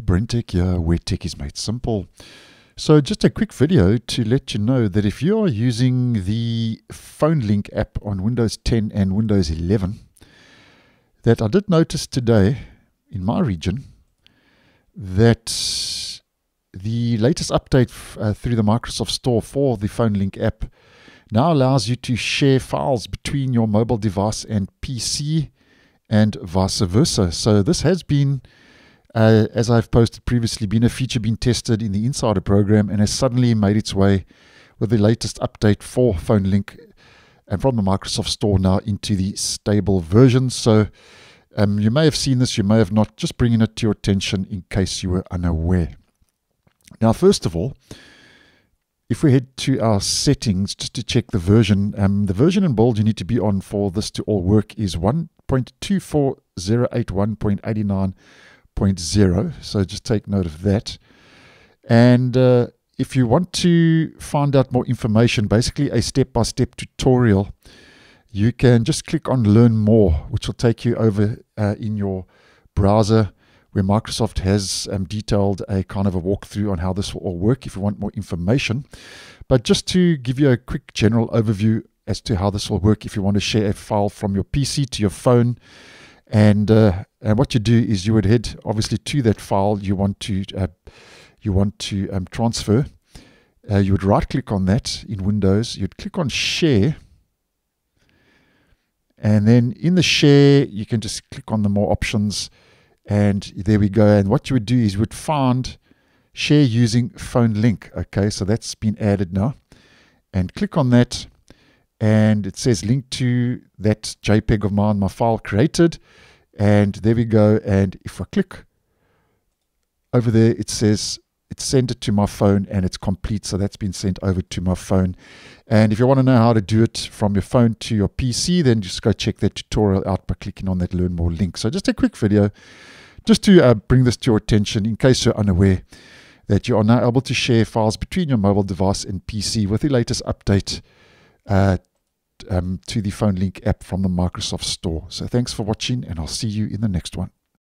BrenTech here, where tech is made simple. So just a quick video to let you know that if you are using the Phone Link app on Windows 10 and Windows 11, that I did notice today in my region that the latest update uh, through the Microsoft Store for the Phone Link app now allows you to share files between your mobile device and PC and vice versa. So this has been uh, as I've posted previously, been a feature being tested in the Insider program and has suddenly made its way with the latest update for PhoneLink and from the Microsoft Store now into the stable version. So um, you may have seen this, you may have not, just bringing it to your attention in case you were unaware. Now, first of all, if we head to our settings just to check the version, um, the version in bold you need to be on for this to all work is 1.24081.89 0.0. So just take note of that. And uh, if you want to find out more information, basically a step by step tutorial, you can just click on Learn More, which will take you over uh, in your browser where Microsoft has um, detailed a kind of a walkthrough on how this will all work if you want more information. But just to give you a quick general overview as to how this will work, if you want to share a file from your PC to your phone, and uh, and what you do is you would head obviously to that file you want to uh, you want to um, transfer. Uh, you would right click on that in Windows. You'd click on Share, and then in the Share you can just click on the more options, and there we go. And what you would do is you would find Share using phone link. Okay, so that's been added now, and click on that and it says link to that JPEG of mine, my file created. And there we go. And if I click over there, it says it's sent it to my phone and it's complete. So that's been sent over to my phone. And if you want to know how to do it from your phone to your PC, then just go check that tutorial out by clicking on that learn more link. So just a quick video just to uh, bring this to your attention in case you're unaware that you are now able to share files between your mobile device and PC with the latest update uh, um, to the phone link app from the Microsoft Store. So thanks for watching, and I'll see you in the next one.